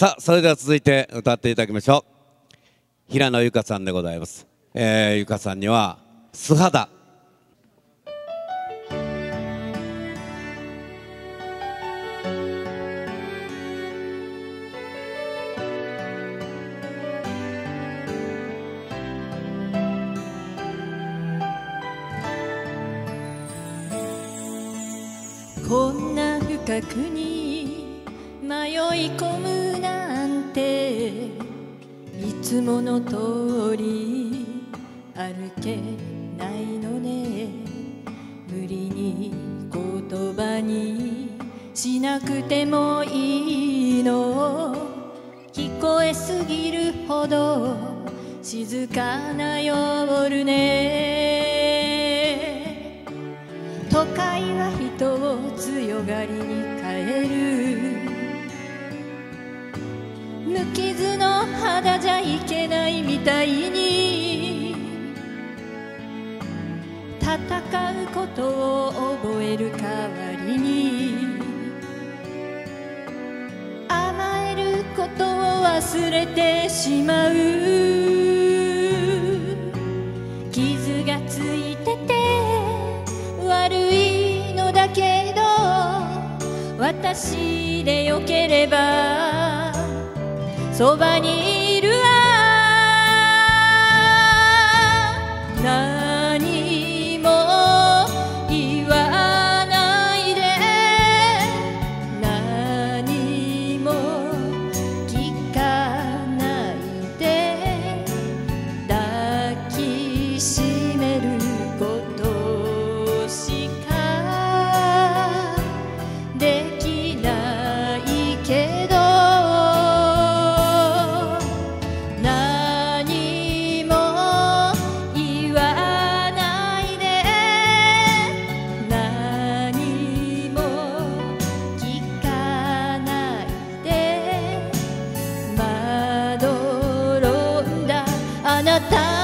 さあそれでは続いて歌っていただきましょう。平野由香さんでございます、えー、由香さんには素肌。こんな深くに迷い込むつもの通り歩けないのね。無理に言葉にしなくてもいいの。聞こえすぎるほど静かな夜ね。都会は人を強がりたいに戦うことを覚える代わりに甘えることを忘れてしまう。傷がついてて悪いのだけど私でよければそばにいるなた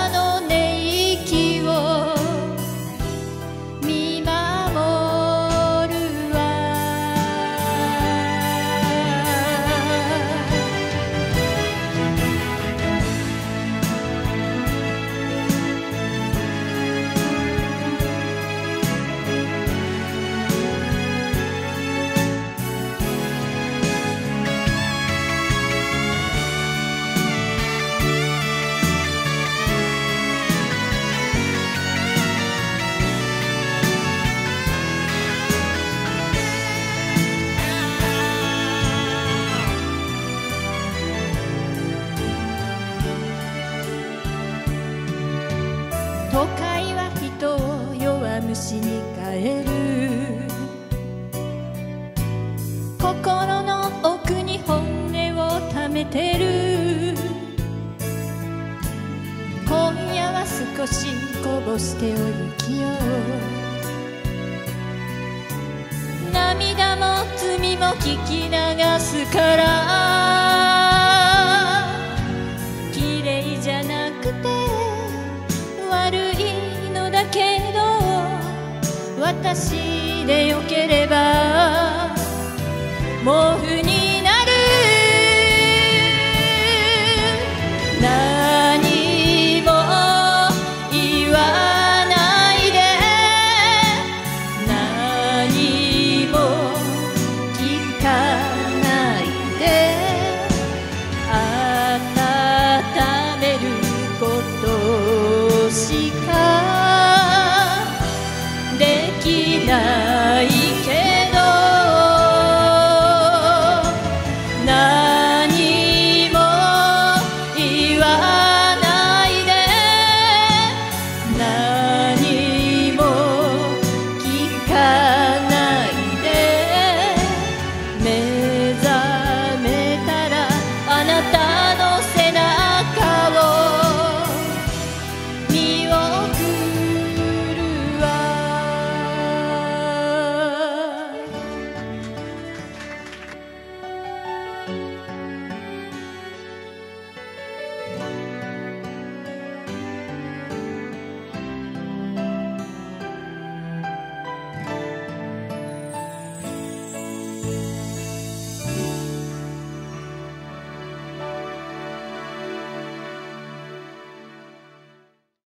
都会は人を弱虫に変える心の奥に本音をためてる。今夜は少しこぼしておゆきよ涙も罪も聞き流すから。私でよければ毛布になる。何も言わないで。何も聞かないで。温めることしか